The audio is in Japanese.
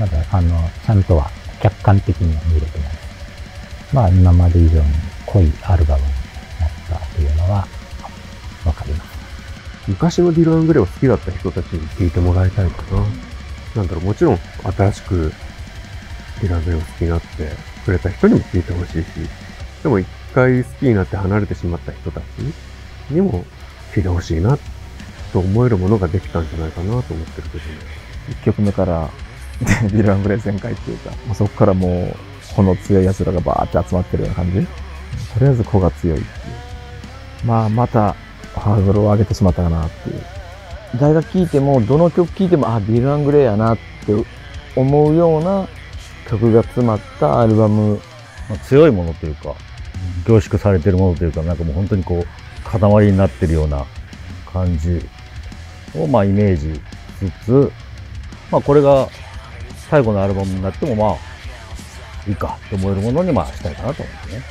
ゃんとは客観的には見れてない。まあ今まで以上に濃いアルバムになったというのはわかります。昔のディラン・グレイを好きだった人たちに聴いてもらいたいかな。なんだろう、もちろん新しくディラン・グレイを好きになってくれた人にも聴いてほしいし、でも一回好きになって離れてしまった人たちにも聴いてほしいなと思えるものができたんじゃないかなと思ってるけどね。1曲目からディラン・グレイ全開っていうか、もうそこからもう、この強い奴らがバーって集まってるような感じ。とりあえず子が強いっていう。まあ、また、ハードルを上げてしまったかなっていう。誰が聴いても、どの曲聴いても、あ、ディラン・グレイやなって思うような曲が詰まったアルバム。まあ、強いものというか、凝縮されてるものというか、なんかもう本当にこう、塊になってるような感じを、まあ、イメージしつつ、まあ、これが最後のアルバムになっても、まあ、いいかと思えるものに、まあ、したいかなと思ってね。